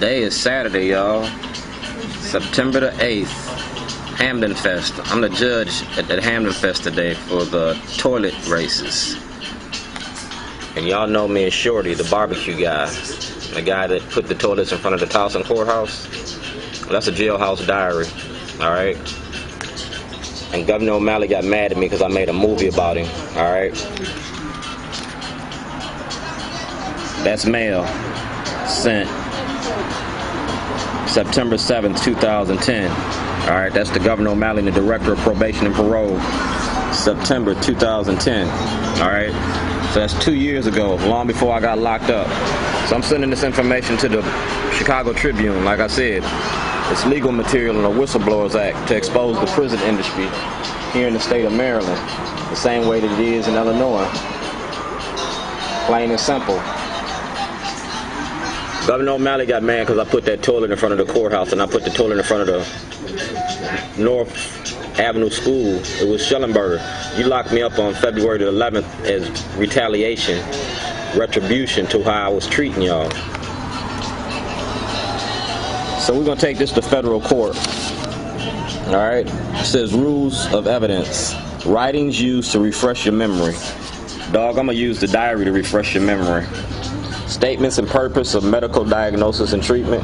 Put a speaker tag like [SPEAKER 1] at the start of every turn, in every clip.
[SPEAKER 1] Today is Saturday, y'all. September the 8th. Hampden Fest. I'm the judge at, at Hampden Fest today for the toilet races. And y'all know me as Shorty, the barbecue guy. The guy that put the toilets in front of the Towson Courthouse. That's a jailhouse diary. Alright? And Governor O'Malley got mad at me because I made a movie about him. Alright? That's mail. Sent September 7th, 2010. All right, that's the Governor O'Malley, the Director of Probation and Parole, September 2010. All right, so that's two years ago, long before I got locked up. So I'm sending this information to the Chicago Tribune. Like I said, it's legal material in the Whistleblowers Act to expose the prison industry here in the state of Maryland, the same way that it is in Illinois. Plain and simple. Governor O'Malley got mad because I put that toilet in front of the courthouse and I put the toilet in front of the North Avenue School. It was Shellenberger. You locked me up on February the 11th as retaliation, retribution to how I was treating y'all. So we're gonna take this to federal court. All right. It says rules of evidence. Writings used to refresh your memory. Dog, I'm gonna use the diary to refresh your memory statements and purpose of medical diagnosis and treatment.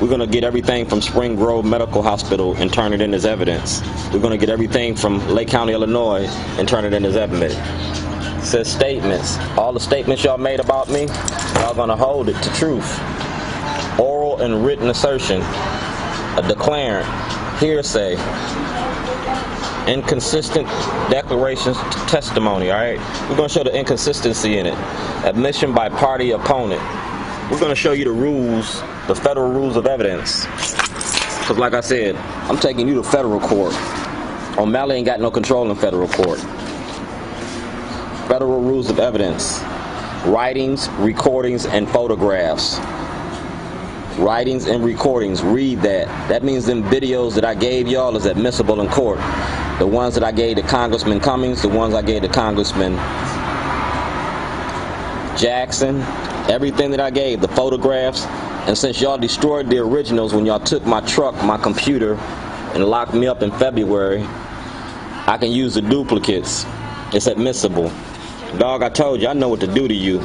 [SPEAKER 1] We're going to get everything from Spring Grove Medical Hospital and turn it in as evidence. We're going to get everything from Lake County, Illinois, and turn it in as evidence. Says statements. All the statements y'all made about me, y'all going to hold it to truth. Oral and written assertion, a declarant, hearsay, inconsistent declarations testimony all right? We're going to show the inconsistency in it. Admission by party opponent. We're going to show you the rules the federal rules of evidence. Because like i said i'm taking you to federal court. O'malley ain't got no control in federal court. Federal rules of evidence. Writings recordings and photographs. Writings and recordings. Read that. That means them videos that i gave y'all is admissible in court the ones that I gave to Congressman Cummings, the ones I gave to Congressman Jackson, everything that I gave, the photographs, and since y'all destroyed the originals when y'all took my truck, my computer, and locked me up in February, I can use the duplicates. It's admissible. Dog, I told you, I know what to do to you.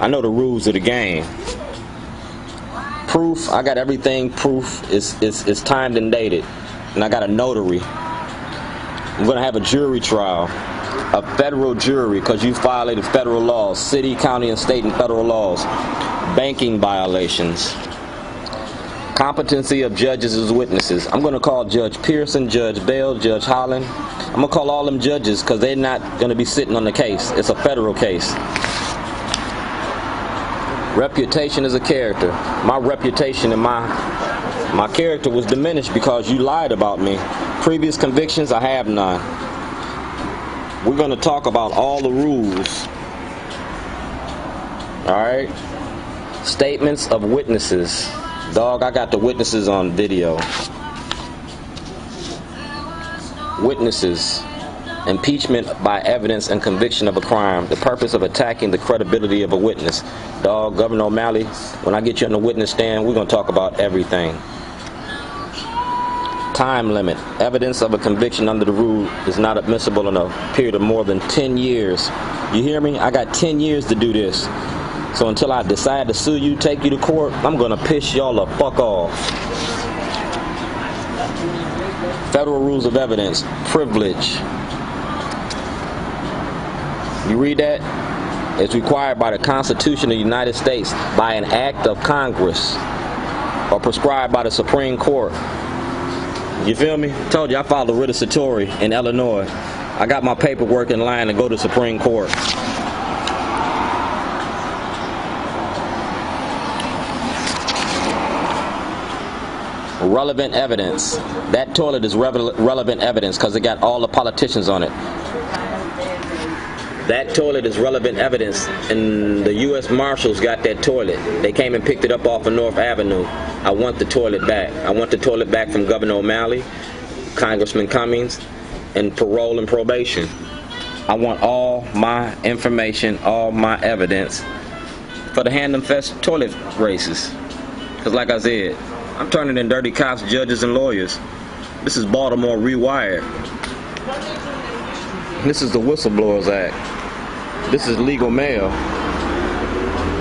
[SPEAKER 1] I know the rules of the game. Proof, I got everything proof. It's, it's, it's timed and dated. And I got a notary. We're going to have a jury trial, a federal jury, because you violated federal laws, city, county, and state and federal laws, banking violations, competency of judges as witnesses. I'm going to call Judge Pearson, Judge Bell, Judge Holland. I'm going to call all them judges because they're not going to be sitting on the case. It's a federal case. Reputation is a character. My reputation and my my character was diminished because you lied about me. Previous convictions, I have none. We're going to talk about all the rules. All right? Statements of witnesses. Dog, I got the witnesses on video. Witnesses. Impeachment by evidence and conviction of a crime. The purpose of attacking the credibility of a witness. Dog, Governor O'Malley, when I get you on the witness stand, we're going to talk about everything time limit. Evidence of a conviction under the rule is not admissible in a period of more than 10 years. You hear me? I got 10 years to do this. So until I decide to sue you, take you to court, I'm going to piss y'all the fuck off. Federal rules of evidence, privilege. You read that? It's required by the Constitution of the United States by an act of Congress or prescribed by the Supreme Court you feel me? Told you I filed a writ of Satori in Illinois. I got my paperwork in line to go to Supreme Court. Relevant evidence. That toilet is relevant evidence because it got all the politicians on it. That toilet is relevant evidence, and the U.S. Marshals got that toilet. They came and picked it up off of North Avenue. I want the toilet back. I want the toilet back from Governor O'Malley, Congressman Cummings, and parole and probation. I want all my information, all my evidence for the Hampden Fest toilet races. Because, like I said, I'm turning in dirty cops, judges, and lawyers. This is Baltimore Rewired. This is the Whistleblowers Act. This is legal mail.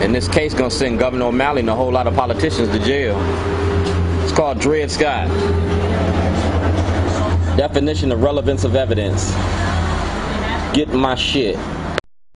[SPEAKER 1] And this case gonna send Governor O'Malley and a whole lot of politicians to jail. It's called Dred Scott. Definition of relevance of evidence. Get my shit.